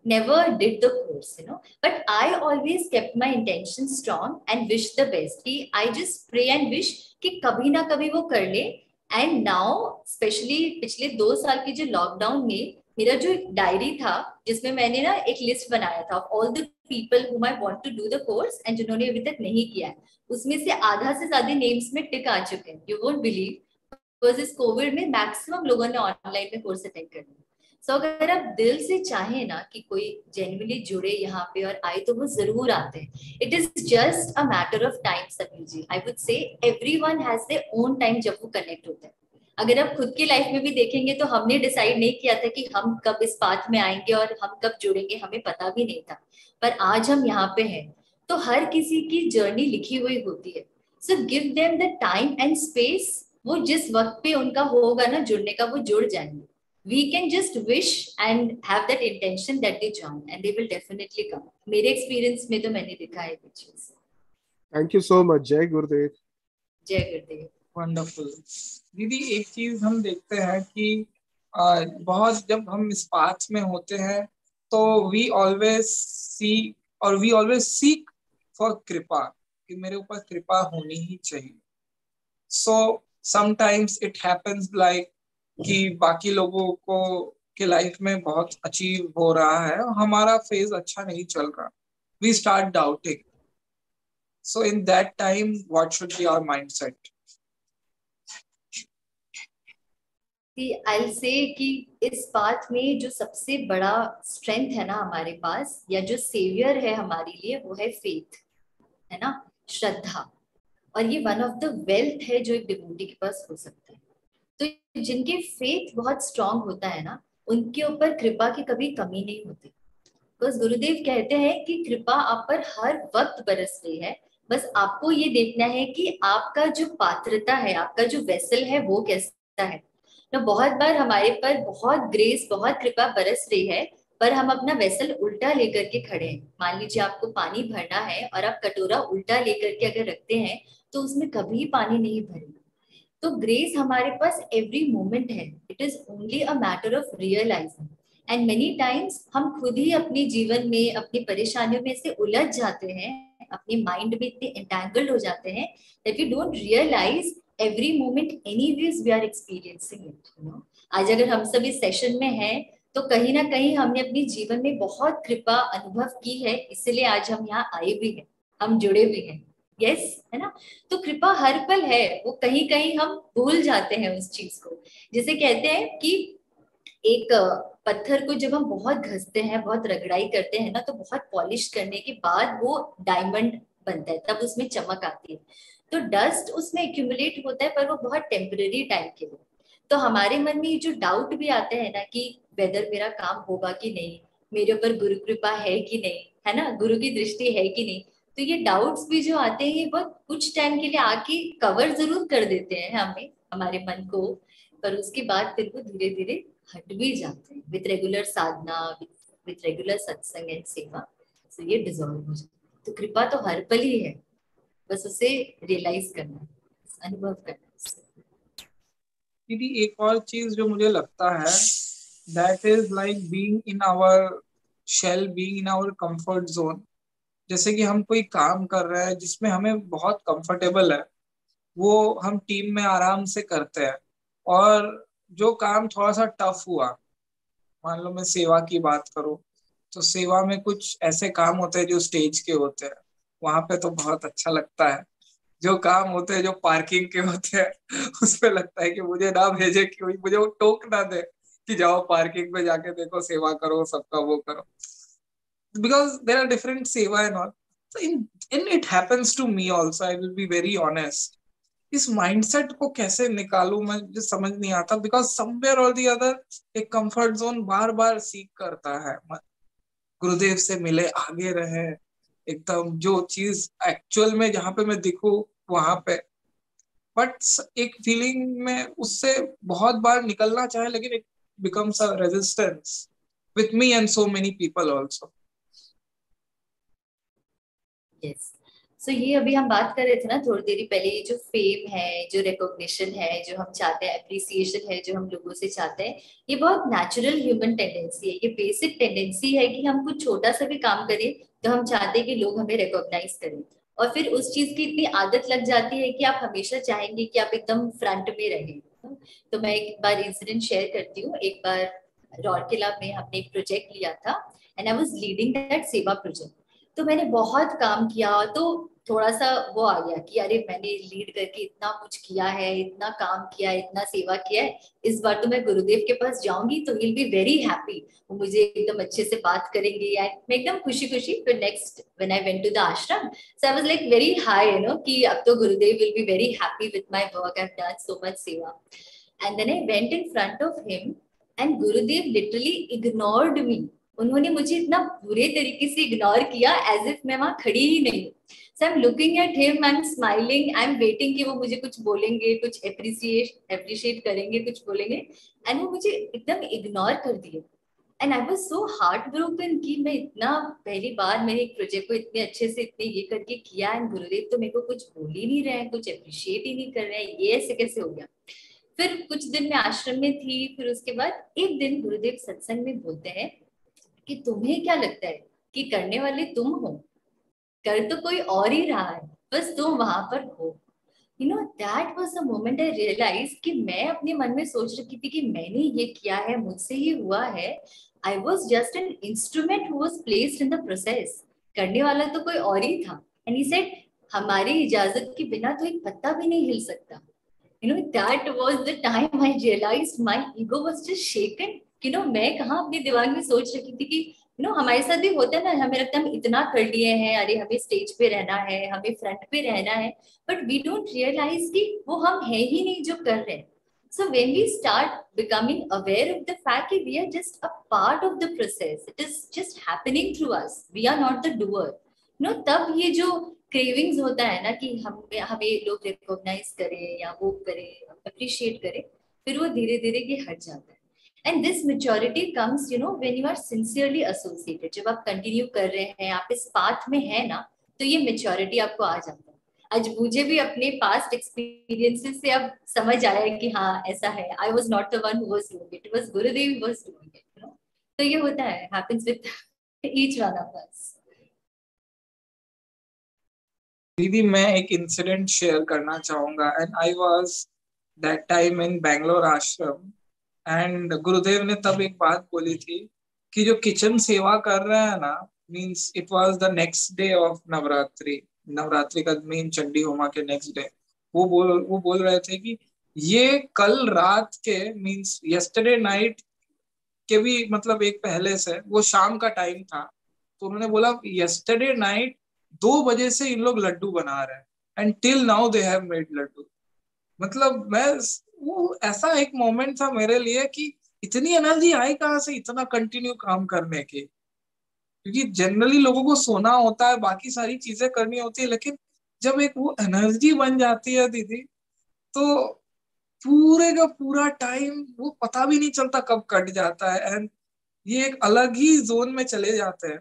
never did the course, you know. But i always kept my intention strong and wish the best. कि i just pray and wish कि कभी ना कभी वो कर ले। एंड नाउ स्पेशली पिछले दो साल के जो लॉकडाउन में मेरा जो डायरी था, जिसमें मैंने ना एक लिस्ट बनाया था all the people whom I want to do the course and जिन्होंने अभी तक नहीं किया है। उसमें से आधा से ज़्यादा नेम्स में टिक आ चुके हैं। यू वोंट बिलीव बिकॉज़ इस कोविड में मैक्सिमम लोगों ने ऑनलाइन में कोर्स अटेंड कर लिया। सो so, अगर आप दिल से चाहें ना कि कोई जेन्युइनली जुड़े यहाँ पे और आए तो वो ज़रूर आते हैं। It is just a matter of time सभी जी। I would say every one has own time जब वो कनेक्ट होता हैं। अगर आप खुद की लाइफ में भी देखेंगे तो हमने डिसाइड नहीं किया था कि हम कब इस पाथ में आएँगे और हम कब जुड़ेंगे हमें पता भी नहीं था। पर आज हम यहाँ पे हैं तो हर किसी की जर्नी लिखी हुई होती है। So give them the time and space वो जिस वक्त पे उनका होगा ना जुड़ने का वो जुड़ जाएँगे। We can just wish and have that intention that they join and they will definitely come मेरे experience में तो मैंने देखा है कुछ चीज़। Thank you so much जय गुरुदेव। जय गुरुदेव। वंडरफुल दीदी, एक चीज़ हम देखते हैं कि बहुत जब हम इस पाथ में होते हैं तो वी ऑलवेज सी और वी ऑलवेज सीक फॉर कृपा, कि मेरे ऊपर कृपा होनी ही चाहिए। So sometimes it happens like कि बाकी लोगों को, के लाइफ में बहुत अचीव हो रहा है, और हमारा फ़ेज़ अच्छा नहीं चल रहा। We start doubting so in that time what should be our mindset I say कि इस बात में जो सबसे बड़ा स्ट्रेंथ है ना हमारे पास, या जो सेवियर है हमारे लिए, वो है फेथ है ना? श्रद्धा। और ये वन ऑफ़ द वेल्थ है जो एक डिवोटी के पास हो सकता है। तो जिनके फेथ बहुत स्ट्रांग होता है ना, उनके ऊपर कृपा की कभी कमी नहीं होती। बस गुरुदेव कहते हैं कि कृपा आप पर हर वक्त बरस रही है। बस आपको ये देखना है कि आपका जो पात्रता है, आपका जो वेसल है, वो कैसा है। तो बहुत बार हमारे पर बहुत ग्रेस बहुत कृपा बरस रही है, पर हम अपना वेसल उल्टा लेकर के खड़े हैं। मान लीजिए आपको पानी भरना है और आप कटोरा उल्टा लेकर के अगर रखते हैं तो उसमें कभी पानी नहीं भरेगा तो ग्रेस हमारे पास एवरी मोमेंट है। It is only a matter of realising and many times हम खुद ही अपने जीवन में, अपनी परेशानियों में से उलझ जाते हैं, अपने माइंड में इतने एंटेंगल्ड हो जाते हैं that we don't realise every moment anyways we are experiencing it you know आज अगर हम सभी सेशन में हैं तो कहीं ना कहीं हमने अपने जीवन में बहुत कृपा अनुभव की है इसलिए आज हम यहाँ आए भी हैं हम जुड़े भी हैं। यस yes, है ना? तो कृपा हर पल है वो कहीं कहीं हम भूल जाते हैं उस चीज़ को। जैसे कहते हैं कि एक पत्थर को जब हम बहुत घसते हैं बहुत रगड़ाई करते हैं ना तो बहुत पॉलिश करने के बाद वो डायमंड बनता है तब उसमें चमक आती है। तो डस्ट उसमें एक्यूमुलेट होता है, पर वो बहुत टेम्पररी टाइम के लिए। तो हमारे मन में ये जो डाउट भी आते हैं ना कि वेदर मेरा काम होगा कि नहीं, मेरे ऊपर गुरु कृपा है कि नहीं, है ना? गुरु की दृष्टि है कि नहीं? तो ये डाउट्स भी जो आते हैं, ये बहुत कुछ टाइम के लिए आके कवर ज़रूर कर देते हैं हमें, हमारे मन को। पर उसके बाद फिर वो धीरे धीरे हट भी जाते हैं। With regular sadhana with regular satsang and seva तो ये डिजोल्व हो जाता तो कृपा तो हर पल ही है। बस उसे रियलाइज़ करना अनुभव करना दीदी, एक और चीज़ जो मुझे लगता है that is like being in our shell being in our comfort zone जैसे कि हम कोई काम कर रहे हैं, जिसमें हमें बहुत कंफर्टेबल है, वो हम टीम में आराम से करते हैं। और जो काम थोड़ा सा टफ हुआ, मान लो मैं सेवा की बात करूँ तो सेवा में कुछ ऐसे काम होते हैं जो स्टेज के होते हैं। वहाँ पे तो बहुत अच्छा लगता है जो काम होते हैं, जो पार्किंग के होते हैं उसमें लगता है कि मुझे ना भेजे, कि मुझे वो टोक ना दे कि जाओ पार्किंग में जाके देखो, सेवा करो, सबका वो करो there are different seva and all. So in in it happens to me also. I will be very honest. इस माइंडसेट को कैसे निकालू मैं, मुझे समझ नहीं आता because somewhere or the other एक कंफर्ट जोन बार बार सीख करता है गुरुदेव से मिले, आगे रहे एकदम जो चीज़ एक्चुअल में जहाँ पे मैं दिखू, वहाँ पे। बट एक फीलिंग में उससे बहुत बार निकलना चाहे, लेकिन it becomes a resistance with me and so many people also yes so ये अभी हम बात कर रहे थे ना, थोड़ी देरी पहले ये जो फेम है, जो रिकॉग्निशन है, जो हम चाहते हैं अप्रिसिएशन है, जो हम लोगों से चाहते हैं, ये बहुत नेचुरल ह्यूमन टेंडेंसी है। ये बेसिक टेंडेंसी है कि हम कुछ छोटा सा भी काम करें तो हम चाहते हैं कि लोग हमें रिकॉग्नाइज करें। और फिर उस चीज़ की इतनी आदत लग जाती है कि आप हमेशा चाहेंगे कि आप एकदम फ्रंट में रहें। तो मैं एक बार इंसिडेंट शेयर करती हूँ। एक बार रौरकिला में हमने एक प्रोजेक्ट लिया था and I was leading that seva project तो मैंने बहुत काम किया तो थोड़ा सा वो आ गया कि अरे मैंने लीड करके इतना कुछ किया है, इतना काम किया है, इतना सेवा किया है, इस बार तो मैं गुरुदेव के पास जाऊँगी तो विल बी वेरी हैप्पी वो मुझे एकदम अच्छे से बात करेंगे या मैं एकदम खुशी खुशी फिर next when I went to the ashram so I was like very high you know कि अब तो Gurudev will be very happy with my work I done so much seva. And then I went in front of him and Gurudev literally ignored me उन्होंने मुझे इतना बुरे तरीके से ignore किया एज इफ़ मैं वहाँ खड़ी ही नहीं so am looking at him I am smiling I am waiting कि वो मुझे कुछ बोलेंगे, कुछ एप्रिसिएट एप्रिशिएट करेंगे, कुछ बोलेंगे। एंड वो मुझे एकदम इग्नोर कर दिए। And I was so heartbroken कि मैं इतना पहली बार मैंने एक प्रोजेक्ट को इतने अच्छे से, इतने ये करके किया एंड गुरुदेव तो मेरे को कुछ बोल ही नहीं रहे हैं, कुछ अप्रिशिएट ही नहीं कर रहे हैं। ये ऐसे कैसे हो गया? फिर कुछ दिन मैं आश्रम में थी, फिर उसके बाद एक दिन गुरुदेव सत्संग में बोलते हैं कि तुम्हें क्या लगता है कि करने वाले तुम हो? कर तो कोई और ही रहा है, बस तुम वहाँ पर हो। You know that was the moment I realise कि मैं अपने मन में सोच रखी थी कि मैंने ये किया है, मुझसे ही हुआ है। I was just an instrument was placed in the process करने वाला तो कोई और ही था। एंड ही सेड हमारी इजाज़त के बिना तो एक पत्ता भी नहीं हिल सकता। You know that was the time I realise my ego was just shaken you know मैं कहा अपने दिमाग में सोच रखी थी कि यू नो हमारे साथ भी होता है ना हमें लगता है हम इतना कर लिए हैं अरे हमें स्टेज पे रहना है हमें फ्रंट पे रहना है बट वी डोंट रियलाइज़ कि वो हम है ही नहीं जो कर रहे हैं So when we start becoming aware of the fact that we are just a part of the process, it is just happening through us. We are not the doer. No, तब ये जो क्रेविंग्स होता है ना कि हम हमें लोग रिकॉग्नाइज करें या वो करें अप्रिशिएट करें फिर वो धीरे धीरे ये हट जाता है and this maturity comes you know when you are sincerely associated जब आप कंटिन्यू कर रहे हैं, आप इस पाथ में है ना तो ये मेच्योरिटी आपको आ जाता है। आज मुझे भी अपने पास्ट एक्सपीरियंसेस से अब समझ आया कि हाँ ऐसा है। I was not the one was doing it was Gurudev was doing it तो ये होता है। Happens with each one of us दीदी, मैं एक इंसिडेंट शेयर करना चाहूँगा। And I was that time in Bangalore ashram and Gurudev ने तब एक बात बोली थी कि जो किचन सेवा कर रहे हैं ना means it was the next day of Navratri. Navratri का मेन चंडी होमा के नेक्स्ट डे वो बोल वो बोल रहे थे कि ये कल रात के मीन्स यस्टरडे नाइट के भी मतलब एक पहले से, वो शाम का टाइम था। तो उन्होंने बोला यस्टरडे नाइट दो बजे से इन लोग लड्डू बना रहे हैं। And till now they have made laddu. मतलब मैं वो ऐसा एक मोमेंट था मेरे लिए कि इतनी एनर्जी आई कहाँ से इतना कंटिन्यू काम करने के? क्योंकि जनरली लोगों को सोना होता है, बाकी सारी चीज़ें करनी होती है, लेकिन जब एक वो एनर्जी बन जाती है दीदी तो पूरे का पूरा टाइम वो पता भी नहीं चलता कब कट जाता है। एंड ये एक अलग ही जोन में चले जाते हैं।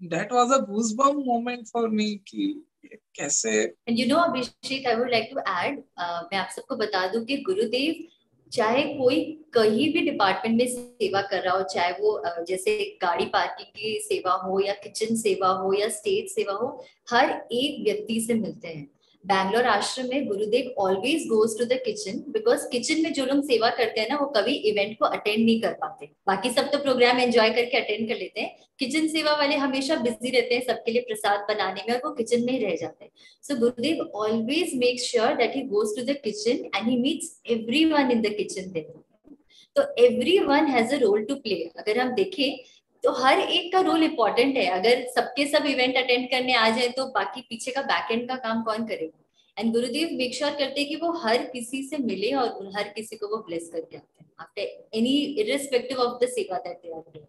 That was a goosebump moment for me की कैसे? And you know Abhishek I would like to add मैं आप सबको बता दूँ कि गुरुदेव चाहे कोई कहीं भी डिपार्टमेंट में सेवा कर रहा हो चाहे वो uh, जैसे गाड़ी पार्किंग की सेवा हो या किचन सेवा हो या स्टेज सेवा हो हर एक व्यक्ति से मिलते हैं। बैंगलोर आश्रम में Gurudev always goes to the kitchen because kitchen में जो लोग सेवा करते हैं ना, वो कभी इवेंट को अटेंड नहीं कर पाते। बाकी सब तो प्रोग्राम एंजॉय करके अटेंड कर लेते हैं। किचन सेवा वाले हमेशा बिज़ी रहते हैं सबके लिए प्रसाद बनाने में और वो किचन में ही रह जाते हैं। So Gurudev always make sure that he goes to the kitchen and he meets every in the kitchen तो every one has a role to play अगर हम देखें तो हर एक का रोल इम्पोर्टेंट है। अगर सबके सब इवेंट अटेंड करने आ जाए तो बाकी पीछे का बैक एंड का काम कौन करेगा? एंड गुरुदेव मेक श्योर करते हैं कि वो हर किसी से मिले और हर किसी को वो ब्लेस करके आते हैं। After any irrespective of the seva that they are doing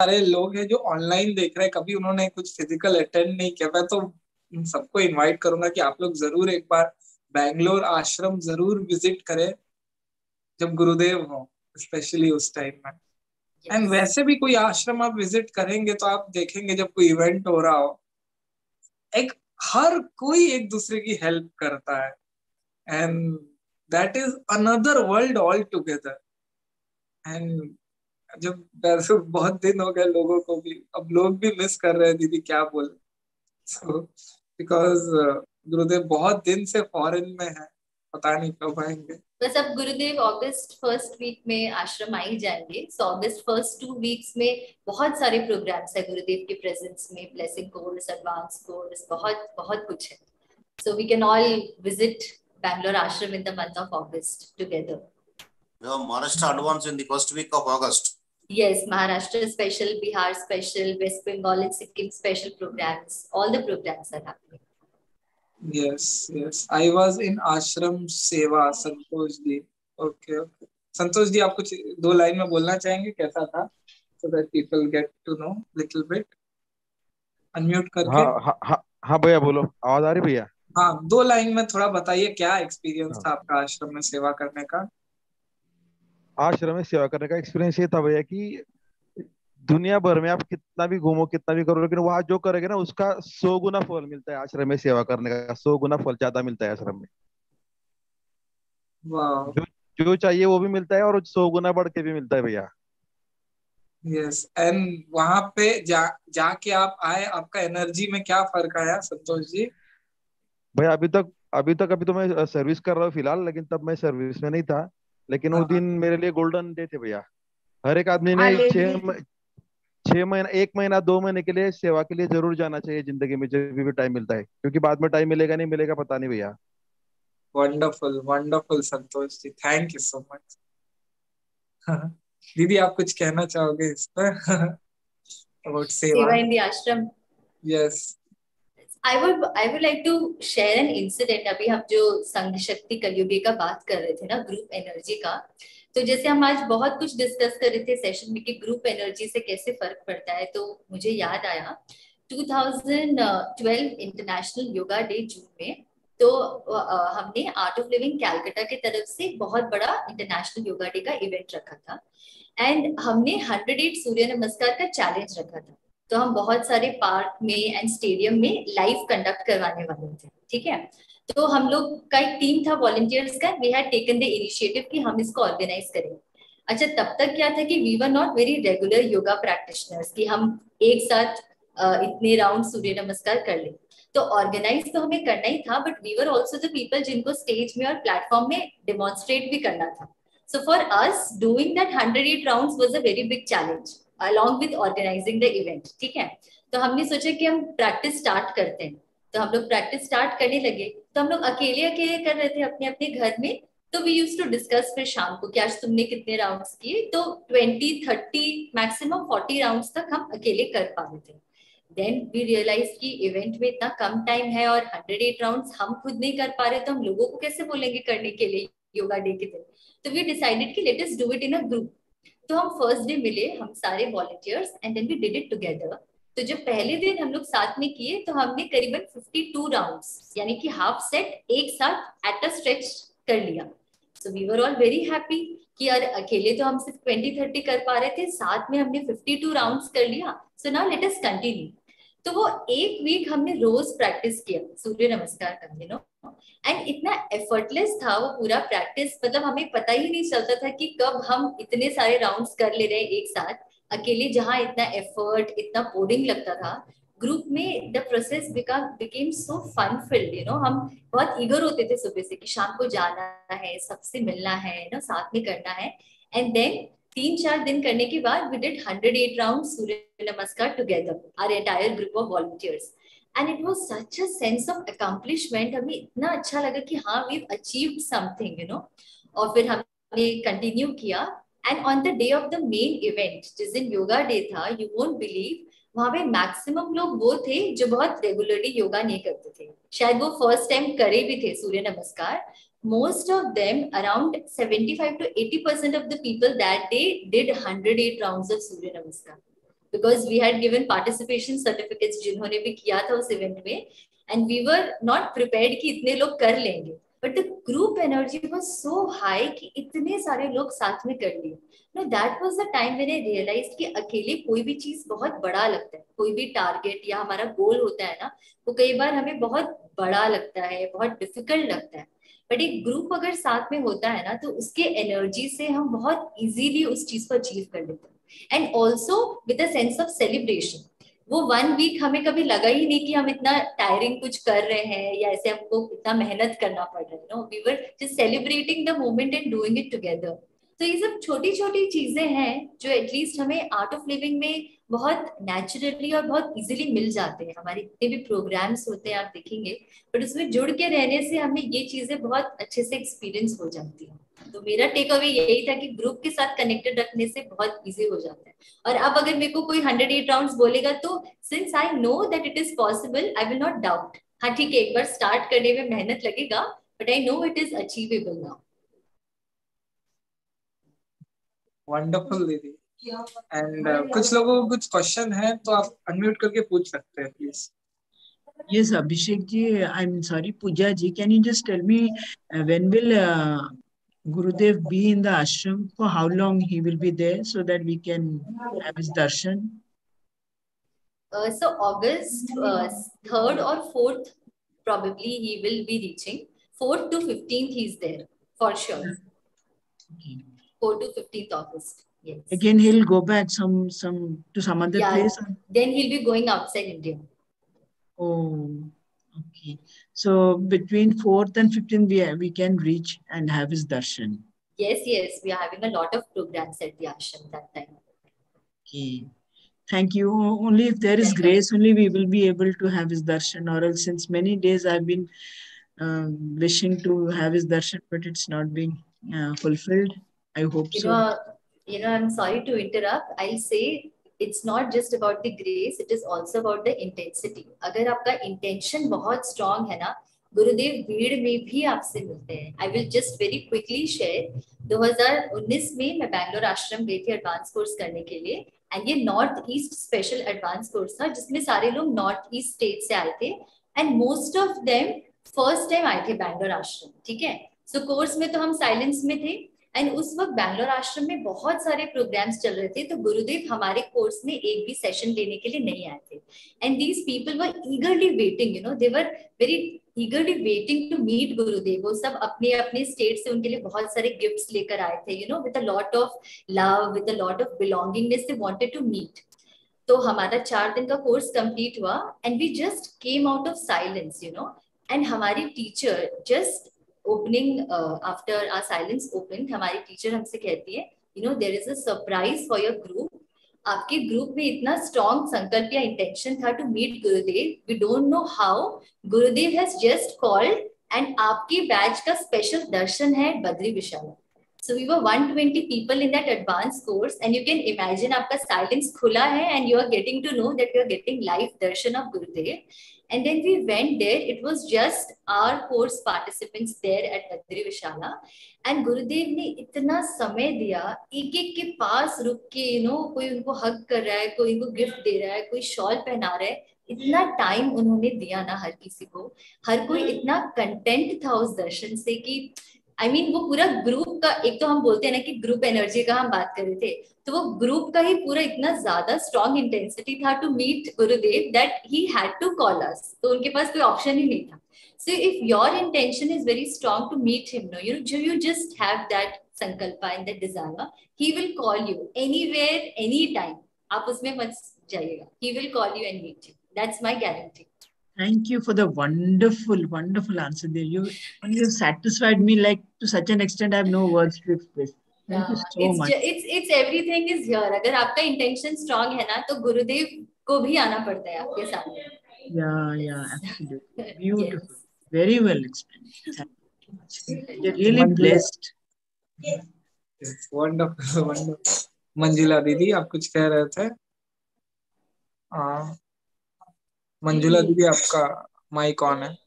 सारे लोग हैं जो ऑनलाइन देख रहे हैं, कभी उन्होंने कुछ फ़िज़िकल अटेंड नहीं किया मैं तो सबको इनवाइट करूँगा कि आप लोग ज़रूर एक बार बैंगलोर आश्रम ज़रूर विज़िट करें, जब गुरुदेव हो। स्पेशली उस टाइम में। And yes. वैसे भी कोई आश्रम आप विज़िट करेंगे तो आप देखेंगे जब कोई इवेंट हो रहा हो एक हर कोई एक दूसरे की हेल्प करता है। And that is another world all together and जब वैसे बहुत दिन हो गए लोगों को भी अब लोग भी मिस कर रहे हैं दीदी क्या बोले? सो बिकॉज़ गुरुदेव बहुत दिन से फॉरेन में है पता नहीं कब आएँगे। बस अब गुरुदेव अगस्त फ़र्स्ट वीक में आश्रम आ ही जाएँगे। So August first two weeks में बहुत सारे प्रोग्राम्स है गुरुदेव के प्रेजेंस में। ब्लेसिंग कोर्स एडवांस कोर्स बहुत बहुत कुछ है। So we can all visit Bangalore ashram in the month of August together Maharashtra advance in the first week of August yes Maharashtra special Bihar special West Bengal and Sikkim special programmes all the programmes are happening Yes, yes. I was in ashram seva, Santosh ji. Okay, okay. Santosh ji आप कुछ दो line में बोलना चाहेंगे? कैसा था? So that people get to know little bit. Unmute करके। हाँ हाँ हाँ हाँ भैया बोलो। आवाज़ आ रही भैया? हाँ दो लाइन में थोड़ा बताइए क्या एक्सपीरियंस था आपका आश्रम में सेवा करने का? आश्रम में सेवा करने का एक्सपीरियंस ये था भैया कि दुनिया भर में आप कितना भी घूमो कितना भी करो लेकिन वहाँ जो करोगे ना उसका सौ गुना फल मिलता है आश्रम में सेवा करने का। सौ गुना फल ज़्यादा मिलता है आश्रम में। जो, जो चाहिए वो भी मिलता है और सौ गुना बढ़ के भी मिलता है भैया। यस एंड वहाँ पे जा जाके आप आए आपका एनर्जी में क्या फ़र्क आया संतोष जी? भैया अभी तक अभी तक अभी तो मैं सर्विस कर रहा हूँ फ़िलहाल लेकिन तब मैं सर्विस में नहीं था। लेकिन वो हाँ। दिन मेरे लिए गोल्डन डे थे भैया। हर एक आदमी ने छह छह महीना एक महीना दो महीने के लिए सेवा के लिए ज़रूर जाना चाहिए ज़िंदगी में जब भी टाइम मिलता है। क्योंकि बाद में टाइम मिलेगा नहीं मिलेगा पता नहीं भैया। Wonderful wonderful Santosh ji. Thank you so much दीदी आप कुछ कहना चाहोगे इस पर? <laughs> About seva? In the ashram. Yes I would I would like to share an incident अभी हम जो संघ शक्ति कलयुगी का बात कर रहे थे ना ग्रुप एनर्जी का तो जैसे हम आज बहुत कुछ डिस्कस कर रहे थे सेशन में कि ग्रुप एनर्जी से कैसे फ़र्क पड़ता है तो मुझे याद आया 2012 इंटरनेशनल योगा डे जून में तो हमने आर्ट ऑफ़ लिविंग कैलकाटा की तरफ़ से बहुत बड़ा इंटरनेशनल योगा डे का इवेंट रखा था। एंड हमने हंड्रेड एट सूर्य नमस्कार का चैलेंज रखा था। तो हम बहुत सारे पार्क में एंड स्टेडियम में लाइव कंडक्ट करवाने वाले थे, ठीक है? तो हम लोग का एक टीम था वॉलंटियर्स का we had taken the initiative कि हम इसको ऑर्गेनाइज करेंगे अच्छा तब तक क्या था कि we were not very regular yoga practitioners कि हम एक साथ इतने राउंड सूर्य नमस्कार कर ले। तो ऑर्गेनाइज तो हमें करना ही था but we were also the people जिनको स्टेज में और प्लेटफॉर्म में डिमॉन्स्ट्रेट भी करना था। So for us doing that hundred eight round was a very big challenge along with organising the event ठीक है? तो हमने सोचा कि हम प्रैक्टिस स्टार्ट करते हैं। तो हम लोग प्रैक्टिस स्टार्ट करने लगे। तो हम लोग अकेले अकेले कर रहे थे अपने अपने घर में। तो वी यूज़ टू डिस्कस फिर शाम को कि आज तुमने कितने राउंड्स किए? तो twenty thirty maximum forty rounds तक हम अकेले कर पा रहे थे। देन वी रियलाइज़ कि इवेंट में इतना कम टाइम है और हंड्रेड एट राउंड हम खुद नहीं कर पा रहे। तो हम लोगों को कैसे बोलेंगे करने के लिए योगा डे के दिन? तो वी डिसाइडेड कि let us do it in a group तो हम फ़र्स्ट डे मिले, हम सारे volunteers and then we did it together तो जब पहले दिन हम लोग साथ में किए तो हमने करीबन 52 राउंड्स यानी कि हाफ़ सेट एक साथ एट अ स्ट्रेच कर लिया. So we were all very happy कि यार, अकेले तो हम सिर्फ़ 20 30 कर पा रहे थे, साथ में हमने 52 राउंड्स कर लिया. So now let us continue तो वो एक वीक हमने रोज प्रैक्टिस किया, सूर्य नमस्कार का यू नो एंड इतना एफर्टलेस था वो पूरा प्रैक्टिस मतलब हमें पता ही नहीं चलता था कि कब हम इतने सारे राउंड्स कर ले रहे हैं एक साथ। अकेले जहाँ इतना एफर्ट इतना पोडिंग लगता था ग्रुप में the process become became so fun field you know हम बहुत ईगर होते थे सुबह से कि शाम को जाना है, सबसे मिलना है ना साथ में करना है। एंड देन तीन चार दिन करने के बाद we did hundred eight round Surya Namaskar together our entire group of volunteers and it was such sense of accomplishment हमें इतना अच्छा लगा कि हाँ we achieve something you know और फिर हमने कंटिन्यू किया. And on the day of the main event जिस दिन योगा डे था यू वोंट बिलीव वहाँ पे मैक्सिमम लोग वो थे जो बहुत रेगुलरली योगा नहीं करते थे. शायद वो फ़र्स्ट टाइम करे भी थे सूर्य नमस्कार most of them around 75 to 80 percent of the people that day did 108 rounds of surya namaskar because we had given participation certificates जिन्होंने भी किया था उस इवेंट में and we were not prepared कि इतने लोग कर लेंगे but the group energy was so high कि इतने सारे लोग साथ में कर लिए। No that was the time मैंने रियलाइज़ कि अकेले कोई भी चीज़ बहुत बड़ा लगता है। कोई भी टारगेट या हमारा गोल होता है ना, वो कई बार हमें बहुत बड़ा लगता है, बहुत डिफ़िकल्ट लगता है। बट एक ग्रुप अगर साथ में होता है ना तो उसके एनर्जी से हम बहुत इजीली उस चीज़ को अचीव कर लेते हैं। And also with sense of celebration वो वन वीक हमें कभी लगा ही नहीं कि हम इतना टायरिंग कुछ कर रहे हैं या ऐसे हमको इतना मेहनत करना पड़ रहा है no we were just celebrating the moment and doing it together तो ये सब छोटी छोटी चीज़ें हैं जो एटलीस्ट हमें आर्ट ऑफ़ लिविंग में बहुत नेचुरली और बहुत इजीली मिल जाते हैं। हमारे जितने भी प्रोग्राम्स होते हैं, आप देखेंगे बट उसमें जुड़ के रहने से हमें ये चीज़ें बहुत अच्छे से एक्सपीरियंस हो जाती हैं। तो मेरा टेक अवे यही था कि ग्रुप के साथ कनेक्टेड रखने से बहुत इजी हो जाता है। और अब अगर मेरे को कोई हंड्रेड एट राउंड बोलेगा तो since I know that it is possible I will not doubt हाँ ठीक है एक बार स्टार्ट करने में मेहनत लगेगा but I know it is achievable now wonderful दीदी। एंड uh, कुछ लोगों को कुछ क्वेश्चन है तो आप अनम्यूट करके पूछ सकते हैं please Yes, Abhishek ji, I'm sorry, Pooja ji, can you just tell me uh, when will uh, Gurudev be in the ashram? For how long he will be there so that we can have his darshan? Uh, so August uh, 3rd or 4th, probably he will be reaching. 4th to 15th he's there, for sure. Okay. 4th to 15th August. Yes. Again, he'll go back some some to some other yeah, place. Then he'll be going outside India. Oh, Okay. So between 4th and 15th, we, we can reach and have his darshan. Yes, yes. We are having a lot of programs at the ashram that time. Okay. Thank you. Only if there is grace, only we will be able to have his darshan. Or else, since many days I've been uh, wishing to have his darshan, but it's not being uh, fulfilled. I hope you so. Know, you know, I'm sorry to interrupt. I'll say it's not just about the grace it is also about the intensity अगर आपका intention बहुत strong है ना, गुरुदेव भीड़ में भी आपसे मिलते हैं। I will just very quickly share 2019 में मैं बैंगलोर आश्रम गई थी एडवांस कोर्स करने के लिए एंड ये north east special advance course था, जिसमें सारे लोग नॉर्थ ईस्ट स्टेट से आए थे and most of them first time आए थे बैंगलोर आश्रम, ठीक है? सो कोर्स में तो हम साइलेंस में थे एंड उस वक्त बैंगलोर आश्रम में बहुत सारे प्रोग्राम्स चल रहे थे तो गुरुदेव हमारे कोर्स में एक भी सेशन लेने के लिए नहीं आए थे। And these people were eagerly waiting you know they were very eagerly waiting to meet Gurudev. वो सब अपने अपने स्टेट से उनके लिए बहुत सारे गिफ्ट्स लेकर आए थे you know with lot of love with lot of belongingness they wanted to meet तो हमारा चार दिन का कोर्स कंप्लीट हुआ and we just came out of silence you know and हमारी teacher just opening after our silence open हमारी teacher हमसे कहती है you know there is a surprise for your group आपके ग्रुप में इतना स्ट्रॉन्ग संकल्प या इंटेंशन था to meet Gurudev. We don't know how Gurudev has just called and आपके बैच का स्पेशल दर्शन है Badri Vishala. So we were 120 people in that advanced course, and you can imagine आपका silence खुला है, and you are getting to know that you are getting live darshan of Gurudev. And then we went there. It was just our course participants there at Badri Vishala. And Gurudev ने इतना समय दिया एक एक के पास रुक के you know कोई उनको हक कर रहा है कोई उनको गिफ्ट दे रहा है कोई शॉल पहना रहा है इतना टाइम उन्होंने दिया ना हर किसी को हर कोई इतना कंटेंट था उस दर्शन से कि आई I मीन mean, वो पूरा ग्रुप का एक तो हम बोलते हैं ना कि ग्रुप एनर्जी का हम बात कर रहे थे तो वो ग्रुप का ही पूरा इतना ज़्यादा स्ट्रॉन्ग इंटेंसिटी था to meet Gurudev that he had to call us तो उनके पास कोई ऑप्शन ही नहीं था। So if your intention is very strong to meet him no you जो यू जस्ट हैव दैट संकल्प and that desire he will call you anywhere any time आप उसमें मत जाइएगा। He will call you and meet you that's my guarantee Thank you for the wonderful, wonderful answer there. You, you satisfied me like to such an extent I have no words to express. Thank you so it's much. it's it's everything is here. अगर आपका intention strong है ना तो गुरुदेव को भी आना पड़ता है आपके सामने. Yeah, yeah, absolutely. Beautiful. yes. Very well explained. Thank you. You're really blessed. Yes. Wonderful, wonderful. मंजिला दीदी आप कुछ कह रहे थे मंजुला दीदी आपका माइक ऑन है।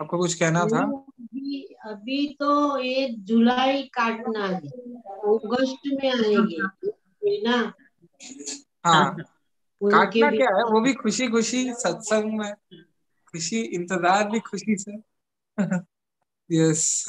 आपको कुछ कहना था? अभी अभी तो ये जुलाई काटना है। अगस्त में आएँगे ना? हाँ। काटना क्या है? वो भी खुशी खुशी सत्संग में। खुशी इंतज़ार भी खुशी से। <laughs> यस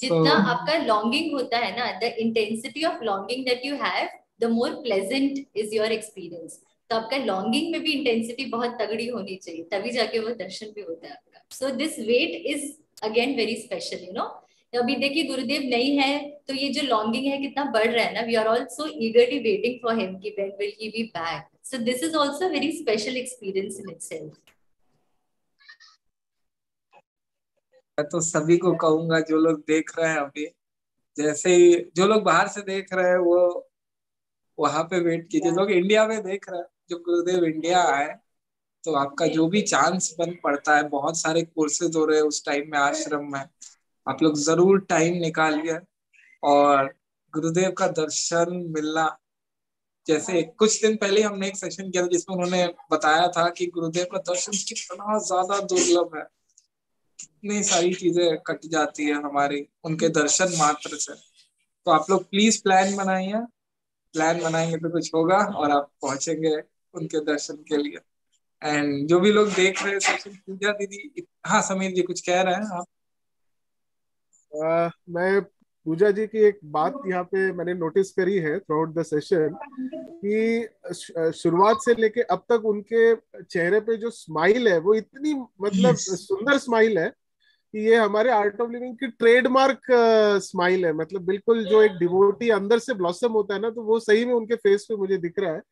जितना आपका लॉन्गिंग होता है ना the intensity of longing that you have the more pleasant is your experience तो आपका लॉन्गिंग में भी इंटेंसिटी बहुत तगड़ी होनी चाहिए तभी जाके वो दर्शन भी होता है आपका। So this wait is again very special you know अभी देखिए गुरुदेव नहीं है तो ये जो लॉन्गिंग है कितना बढ़ रहा है ना we are also eagerly waiting for him कि when will he be back this is also a very special experience in itself. मैं तो सभी को कहूँगा जो लोग देख रहे हैं अभी जैसे ही जो लोग बाहर से देख रहे हैं वो वहाँ पे वेट कीजिए। लोग इंडिया में देख रहे हैं। जो गुरुदेव इंडिया आए तो आपका जो। भी चांस बन पड़ता है बहुत सारे कोर्सेज हो रहे हैं उस टाइम में आश्रम में आप लोग ज़रूर टाइम निकालिए और गुरुदेव का दर्शन मिलना। जैसे कुछ दिन पहले हमने एक सेशन किया था जिसमें उन्होंने बताया था कि गुरुदेव का दर्शन कितना ज़्यादा दुर्लभ है। कितनी सारी चीज़ें कट जाती है हमारी उनके दर्शन मात्र से। तो आप लोग प्लीज़ प्लान बनाइए। प्लान बनाएँगे तो कुछ होगा और आप पहुँचेंगे। उनके दर्शन के लिए। एंड जो भी लोग देख रहे हैं पूजा दीदी हाँ समीर जी कुछ कह रहे हैं आप? आ, मैं पूजा जी की एक बात यहाँ पे मैंने नोटिस करी है थ्रू आउट द सेशन कि शुरुआत से लेके अब तक उनके चेहरे पे जो स्माइल है वो इतनी मतलब yes. सुंदर स्माइल है कि ये हमारे आर्ट ऑफ़ लिविंग की ट्रेडमार्क स्माइल है। मतलब बिल्कुल जो एक डिवोटी अंदर से ब्लॉसम होता है ना तो वो सही में उनके फेस पे मुझे दिख रहा है।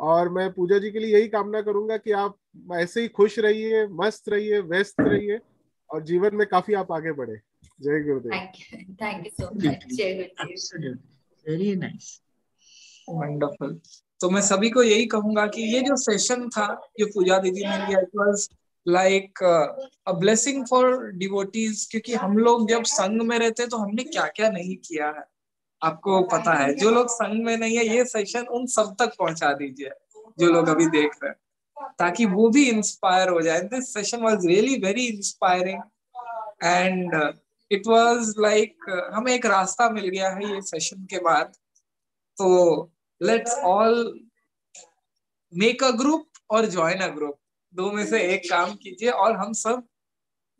और मैं पूजा जी के लिए यही कामना करूँगा कि आप ऐसे ही खुश रहिए मस्त रहिए व्यस्त रहिए और जीवन में काफ़ी आप आगे बढ़े। जय Gurudev. Thank you so much जय गुरुदेव वेरी नाइस वंडरफुल तो मैं सभी को यही कहूँगा कि ये जो सेशन था जो पूजा दीदी ने लिया it was like a blessing for devotees क्योंकि हम लोग जब संघ में रहते तो हमने क्या क्या नहीं किया है। आपको पता है जो लोग संघ में नहीं है ये सेशन उन सब तक पहुँचा दीजिए जो लोग अभी देख रहे हैं। ताकि वो भी इंस्पायर हो जाए। This session was really very inspiring and it was like हमें एक रास्ता मिल गया है ये सेशन के बाद। तो let's all make a group और ज्वाइन अ ग्रुप दो में से एक काम कीजिए और हम सब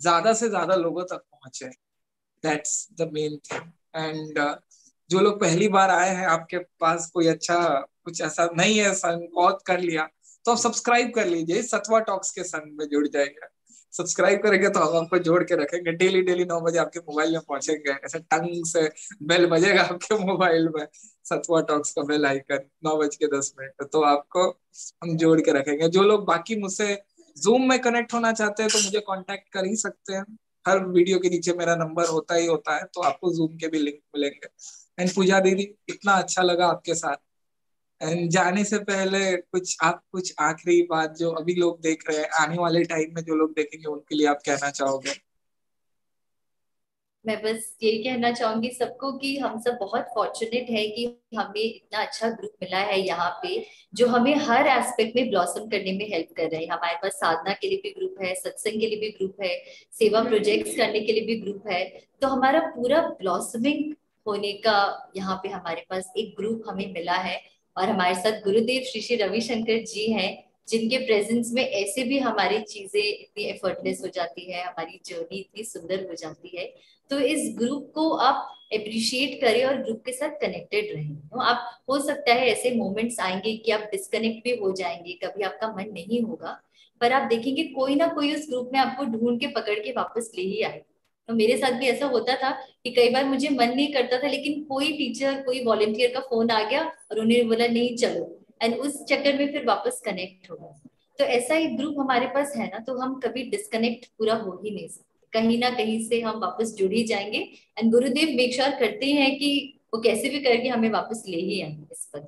ज़्यादा से ज़्यादा लोगों तक पहुँचे। That's the main thing and जो लोग पहली बार आए हैं, आपके पास कोई अच्छा कुछ ऐसा नहीं है संग बहुत कर लिया तो आप सब्सक्राइब कर लीजिए, सतवा टॉक्स के संग में जुड़ जाएगा। सब्सक्राइब करेंगे तो हम आपको जोड़ के रखेंगे डेली डेली नौ बजे आपके मोबाइल में पहुँचेंगे। ऐसे टंग से बेल बजेगा आपके मोबाइल में, सतवा टॉक्स का बेल आइकन नौ बज के दस मिनट तो आपको हम जोड़ के रखेंगे। जो लोग बाकी मुझसे जूम में कनेक्ट होना चाहते हैं तो मुझे कॉन्टेक्ट कर ही सकते हैं। हर वीडियो के नीचे मेरा नंबर होता ही होता है तो आपको जूम के भी लिंक मिलेंगे। एंड पूजा दीदी, इतना अच्छा लगा आपके साथ। एंड जाने से पहले कुछ, आप कुछ आखिरी बात जो अभी लोग देख रहे हैं, आने वाले टाइम में जो लोग देखेंगे, उनके लिए आप कहना चाहोगे? मैं बस यही कहना चाहूँगी सबको कि हम सब बहुत फॉर्चुनेट है कि हमें इतना अच्छा ग्रुप मिला है यहाँ पे, जो हमें हर एस्पेक्ट में ब्लॉसम करने में हेल्प कर रहे हैं। हमारे पास साधना के लिए भी ग्रुप है, सत्संग के लिए भी ग्रुप है, सेवा प्रोजेक्ट्स करने के लिए भी ग्रुप है। तो हमारा पूरा ब्लॉसमिंग होने का यहाँ पे हमारे पास एक ग्रुप हमें मिला है और हमारे साथ गुरुदेव श्री श्री रविशंकर जी हैं, जिनके प्रेजेंस में ऐसे भी हमारी चीज़ें इतनी एफर्टलेस हो जाती है, हमारी जर्नी इतनी सुंदर हो जाती है। तो इस ग्रुप को आप अप्रिशिएट करें और ग्रुप के साथ कनेक्टेड रहें। तो आप, हो सकता है ऐसे मोमेंट्स आएँगे कि आप डिस्कनेक्ट भी हो जाएँगे, कभी आपका मन नहीं होगा, पर आप देखेंगे कोई ना कोई उस ग्रुप में आपको ढूंढ के पकड़ के वापस ले ही आएगा। तो मेरे साथ भी ऐसा होता था कि कई बार मुझे मन नहीं करता था, लेकिन कोई टीचर कोई वॉलेंटियर का फ़ोन आ गया और उन्हें बोला, नहीं, चलो. एंड उस चक्कर में फिर वापस कनेक्ट हो गया। तो ऐसा एक ग्रुप हमारे पास है ना तो हम कभी डिस्कनेक्ट पूरा हो ही नहीं सकते। कहीं ना कहीं से हम वापस जुड़ ही जाएँगे। एंड गुरुदेव मेक श्योर करते हैं कि वो कैसे भी करके हमें वापस ले ही आएँगे इस पद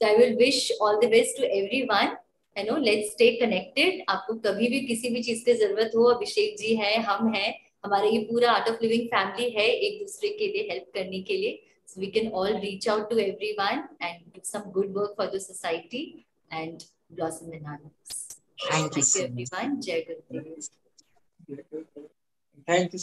तो I will wish all the best to everyone you know let's stay connected आपको कभी भी किसी भी चीज़ की ज़रूरत हो, अभिषेक जी है, हम हैं हमारे ये पूरा आर्ट ऑफ़ लिविंग फैमिली है एक दूसरे के लिए हेल्प करने के लिए. So we can all reach out to everyone and do some good work for the society and blossom in our life thank you everyone जय गुरुदेव थैंक यू